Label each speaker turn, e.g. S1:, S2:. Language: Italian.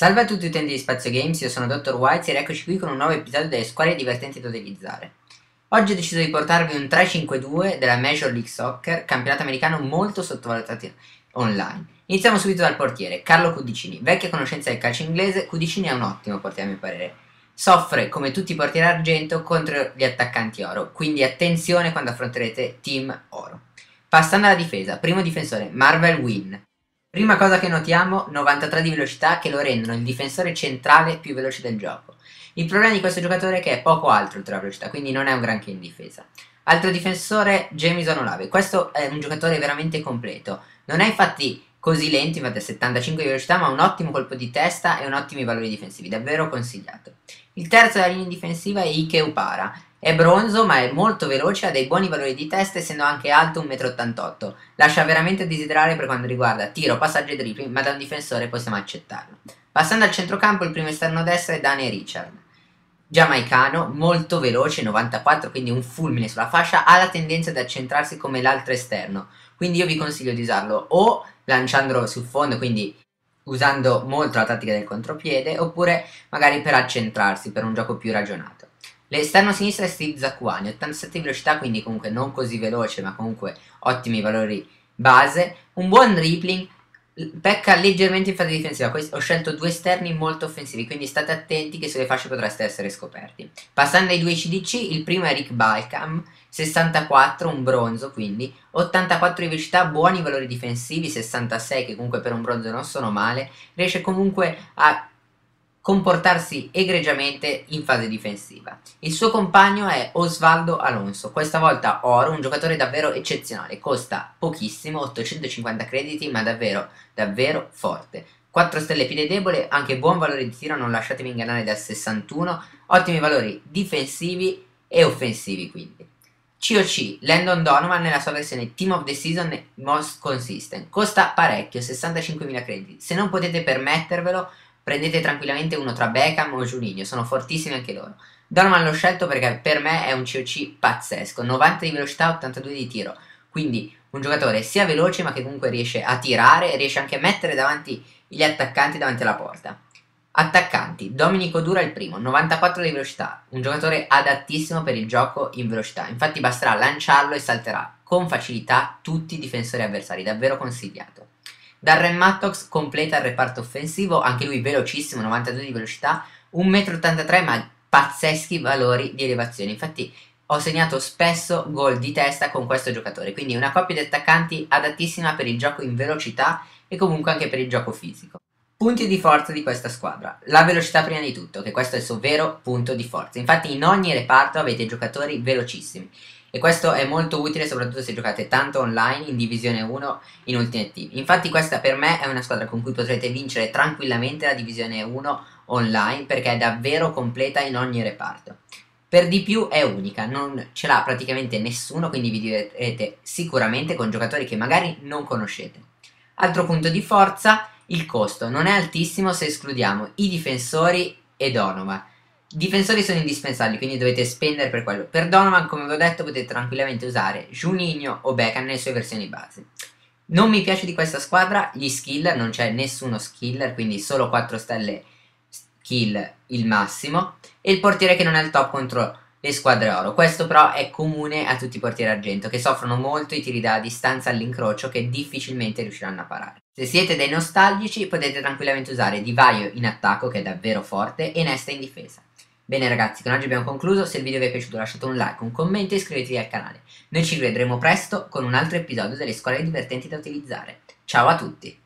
S1: Salve a tutti utenti di Spazio Games, io sono Dr. White ed eccoci qui con un nuovo episodio delle squadre divertenti da utilizzare. Oggi ho deciso di portarvi un 3-5-2 della Major League Soccer, campionato americano molto sottovalutato online. Iniziamo subito dal portiere, Carlo Cudicini. Vecchia conoscenza del calcio inglese, Cudicini è un ottimo portiere a mio parere. Soffre, come tutti i portieri argento, contro gli attaccanti oro, quindi attenzione quando affronterete team oro. Passando alla difesa, primo difensore, Marvel Win. Prima cosa che notiamo, 93 di velocità che lo rendono il difensore centrale più veloce del gioco. Il problema di questo giocatore è che è poco altro oltre la velocità, quindi non è un granché in difesa. Altro difensore, Jamison Olave. Questo è un giocatore veramente completo. Non è infatti così lento, infatti ha 75 di velocità, ma un ottimo colpo di testa e un ottimi valori difensivi, davvero consigliato. Il terzo della linea difensiva è Ike Upara, è bronzo ma è molto veloce, ha dei buoni valori di testa essendo anche alto 1,88 m. Lascia veramente a desiderare per quanto riguarda tiro, passaggio e dribbling, ma da un difensore possiamo accettarlo. Passando al centrocampo, il primo esterno destro è Daniel Richard. Giamaicano, molto veloce, 94, quindi un fulmine sulla fascia, ha la tendenza ad accentrarsi come l'altro esterno. Quindi io vi consiglio di usarlo o lanciandolo sul fondo, quindi usando molto la tattica del contropiede, oppure magari per accentrarsi, per un gioco più ragionato. L'esterno sinistro è Steve Zakuani, 87 di velocità, quindi comunque non così veloce, ma comunque ottimi valori base. Un buon dribbling, pecca leggermente in fase difensiva. Ho scelto due esterni molto offensivi, quindi state attenti che sulle fasce potreste essere scoperti. Passando ai due CDC, il primo è Rick Balcam, 64, un bronzo quindi, 84 di velocità, buoni valori difensivi, 66 che comunque per un bronzo non sono male, riesce comunque a comportarsi egregiamente in fase difensiva. Il suo compagno è Osvaldo Alonso, questa volta oro, un giocatore davvero eccezionale, costa pochissimo, 850 crediti, ma davvero, davvero forte. 4 stelle piede debole, anche buon valore di tiro, non lasciatemi ingannare dal 61, ottimi valori difensivi e offensivi quindi. COC, Landon Donovan nella sua versione Team of the Season Most Consistent, costa parecchio, 65.000 crediti, se non potete permettervelo Prendete tranquillamente uno tra Beckham o Juninho, sono fortissimi anche loro. Donovan l'ho scelto perché per me è un COC pazzesco, 90 di velocità, 82 di tiro, quindi un giocatore sia veloce ma che comunque riesce a tirare e riesce anche a mettere davanti gli attaccanti davanti alla porta. Attaccanti, Domenico Dura il primo, 94 di velocità, un giocatore adattissimo per il gioco in velocità, infatti basterà lanciarlo e salterà con facilità tutti i difensori avversari, davvero consigliato. Darren Mattox completa il reparto offensivo, anche lui velocissimo, 92 di velocità, 1,83 m ma pazzeschi valori di elevazione. Infatti ho segnato spesso gol di testa con questo giocatore, quindi una coppia di attaccanti adattissima per il gioco in velocità e comunque anche per il gioco fisico. Punti di forza di questa squadra. La velocità prima di tutto, che questo è il suo vero punto di forza. Infatti in ogni reparto avete giocatori velocissimi e questo è molto utile soprattutto se giocate tanto online in Divisione 1 in Ultimate Team. Infatti questa per me è una squadra con cui potrete vincere tranquillamente la Divisione 1 online perché è davvero completa in ogni reparto. Per di più è unica, non ce l'ha praticamente nessuno, quindi vi divertirete sicuramente con giocatori che magari non conoscete. Altro punto di forza, il costo. Non è altissimo se escludiamo i difensori e Donovan Difensori sono indispensabili, quindi dovete spendere per quello. Per Donovan, come vi ho detto, potete tranquillamente usare Juninho o Beckham nelle sue versioni base. Non mi piace di questa squadra gli skiller, non c'è nessuno skiller, quindi solo 4 stelle skill il massimo. E il portiere che non è il top contro le squadre oro. Questo però è comune a tutti i portieri argento, che soffrono molto i tiri da distanza all'incrocio che difficilmente riusciranno a parare. Se siete dei nostalgici potete tranquillamente usare Divaio in attacco, che è davvero forte, e Nesta in difesa. Bene ragazzi, con oggi abbiamo concluso, se il video vi è piaciuto lasciate un like, un commento e iscrivetevi al canale. Noi ci rivedremo presto con un altro episodio delle scuole divertenti da utilizzare. Ciao a tutti!